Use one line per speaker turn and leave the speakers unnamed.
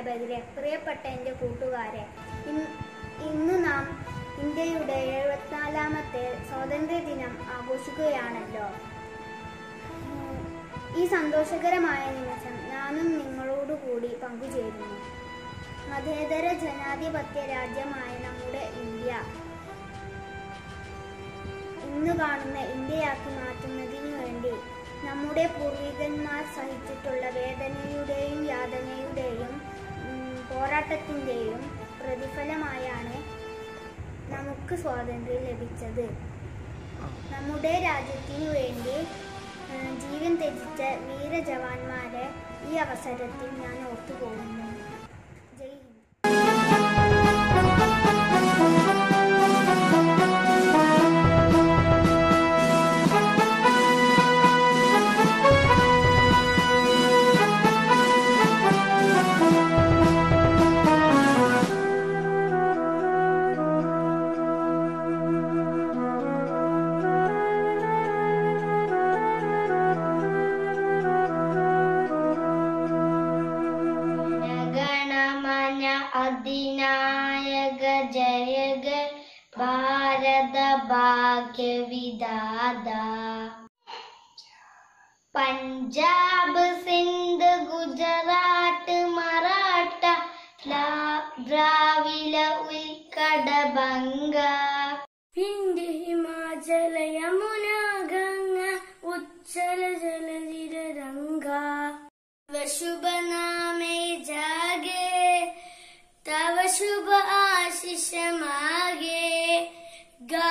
അധ്യാപകരെ പ്രിയപ്പെട്ട എന്റെ കൂട്ടുകാരെ. ഇന്ന് നാം ഇന്ത്യയുടെ എഴുപത്തിനാലാമത്തെ സ്വാതന്ത്ര്യ ദിനം ആഘോഷിക്കുകയാണല്ലോ. ഈ സന്തോഷകരമായ നിമിഷം ഞാനും നിങ്ങളോടുകൂടി പങ്കുചേരുന്നു. മതേതര ജനാധിപത്യ രാജ്യമായ നമ്മുടെ ഇന്ത്യ. ഇന്ന് കാണുന്ന ഇന്ത്യയാക്കി മാറ്റുന്നതിനു വേണ്ടി നമ്മുടെ പൂർവികന്മാർ സഹിച്ചിട്ടുള്ള വേദനയുടെയും പോരാട്ടത്തിന്റെയും പ്രതിഫലമായാണ് നമുക്ക് സ്വാതന്ത്ര്യം ലഭിച്ചത്. നമ്മുടെ രാജ്യത്തിനു വേണ്ടി ജീവൻ ത്യജിച്ച വീരജവാന്മാരെ ഈ അവസരത്തിൽ ഞാൻ ഓർത്തുപോകുന്നു. ജയ് अधिनायक
जय ग भारत भाग्य विदादा पंजाब सिंध गुजरात मराठा द्राविड उल्कडबङ्ग हिन्दी हिमाचल यमुना गङ्गा उच्चल जलधिरङ्गा वशुभनामे शुभ आशीष मांगे। गा